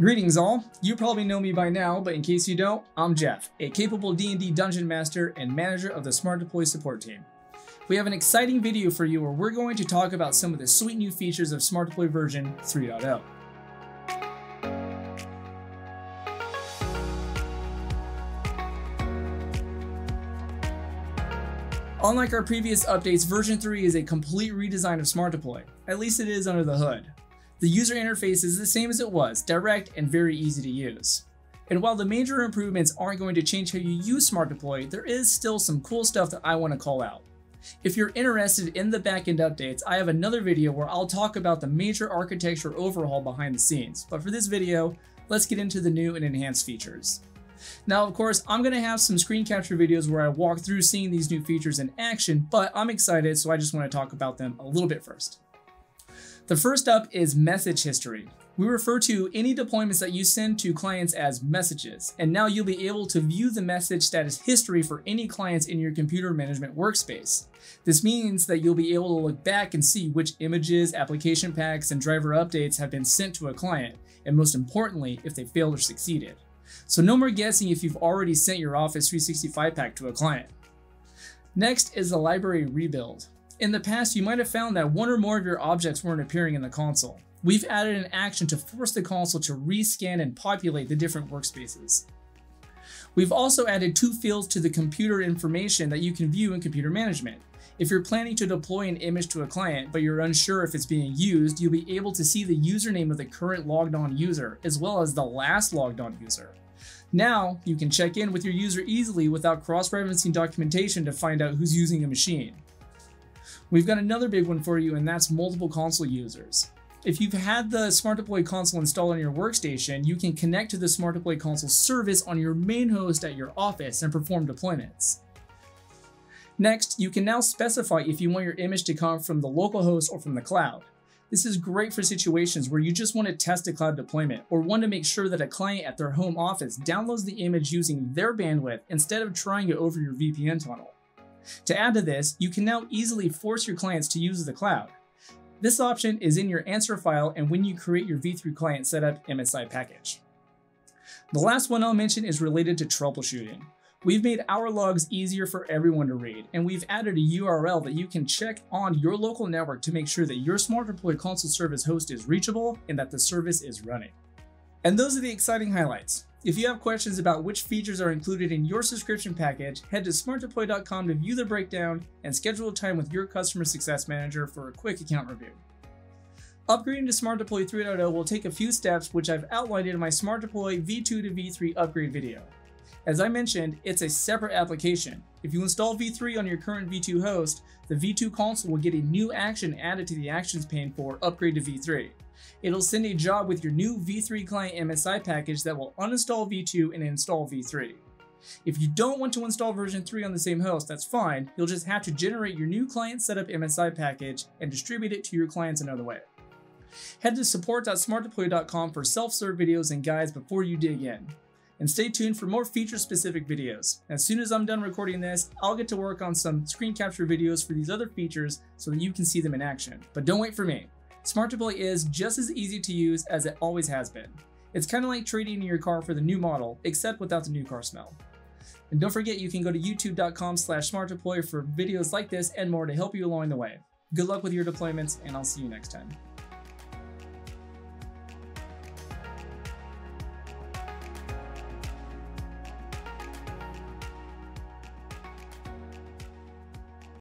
Greetings all, you probably know me by now, but in case you don't, I'm Jeff, a capable D&D dungeon master and manager of the SmartDeploy support team. We have an exciting video for you where we're going to talk about some of the sweet new features of SmartDeploy version 3.0. Unlike our previous updates, version 3 is a complete redesign of SmartDeploy. At least it is under the hood. The user interface is the same as it was, direct and very easy to use. And while the major improvements aren't going to change how you use SmartDeploy, there is still some cool stuff that I want to call out. If you're interested in the backend updates, I have another video where I'll talk about the major architecture overhaul behind the scenes. But for this video, let's get into the new and enhanced features. Now, of course, I'm going to have some screen capture videos where I walk through seeing these new features in action, but I'm excited, so I just want to talk about them a little bit first. The first up is message history. We refer to any deployments that you send to clients as messages, and now you'll be able to view the message status history for any clients in your computer management workspace. This means that you'll be able to look back and see which images, application packs, and driver updates have been sent to a client, and most importantly, if they failed or succeeded. So no more guessing if you've already sent your Office 365 pack to a client. Next is the library rebuild. In the past, you might have found that one or more of your objects weren't appearing in the console. We've added an action to force the console to rescan and populate the different workspaces. We've also added two fields to the computer information that you can view in computer management. If you're planning to deploy an image to a client, but you're unsure if it's being used, you'll be able to see the username of the current logged on user, as well as the last logged on user. Now, you can check in with your user easily without cross-referencing documentation to find out who's using a machine. We've got another big one for you, and that's multiple console users. If you've had the SmartDeploy console installed on your workstation, you can connect to the SmartDeploy console service on your main host at your office and perform deployments. Next, you can now specify if you want your image to come from the local host or from the cloud. This is great for situations where you just want to test a cloud deployment or want to make sure that a client at their home office downloads the image using their bandwidth instead of trying it over your VPN tunnel. To add to this, you can now easily force your clients to use the cloud. This option is in your answer file and when you create your V3 client setup MSI package. The last one I'll mention is related to troubleshooting. We've made our logs easier for everyone to read, and we've added a URL that you can check on your local network to make sure that your SmartDeploy console service host is reachable and that the service is running. And those are the exciting highlights. If you have questions about which features are included in your subscription package, head to smartdeploy.com to view the breakdown and schedule a time with your customer success manager for a quick account review. Upgrading to SmartDeploy 3.0 will take a few steps which I've outlined in my SmartDeploy V2 to V3 upgrade video. As I mentioned, it's a separate application. If you install V3 on your current V2 host, the V2 console will get a new action added to the actions pane for upgrade to V3. It'll send a job with your new V3 client MSI package that will uninstall V2 and install V3. If you don't want to install version 3 on the same host, that's fine. You'll just have to generate your new client setup MSI package and distribute it to your clients another way. Head to support.smartdeploy.com for self-serve videos and guides before you dig in. And stay tuned for more feature-specific videos. As soon as I'm done recording this, I'll get to work on some screen capture videos for these other features so that you can see them in action. But don't wait for me. SmartDeploy is just as easy to use as it always has been. It's kind of like trading in your car for the new model, except without the new car smell. And don't forget you can go to youtube.com slash smartdeploy for videos like this and more to help you along the way. Good luck with your deployments, and I'll see you next time.